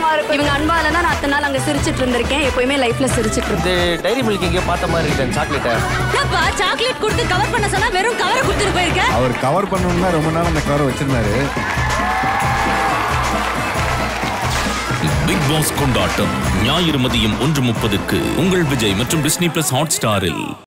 கஷ்டமா இருக்கும் இவங்க அன்பால இல்லைன்னா நான் அத்தனை நாள் அங்க சிரிச்சிட்டு இருந்திருக்கேன். எப்பயுமே லைஃப்ல சிரிச்சிட்டு இருக்கேன் டைரி மில்க் எங்கேயோ பார்த்த மாதிரி இருக்கேன் சாக்லேட்டை என்னப்பா சாக்லேட் கொடுத்து கவர் பண்ண சொன்னா வெறும் கவரை கொடுத்துட்டு போயிருக்கேன் அவர் கவர் பண்ணணும்னா ரொம்ப நாள் அந்த கவரை வச்சிருந்தாரு. பிக் பாஸ் கொண்டாட்டம் ஞாயிறு மதியம் ஒன்று முப்பதுக்கு உங்கள் விஜய் மற்றும் டிஸ்னி பிளஸ் ஹாட் ஸ்டாரில்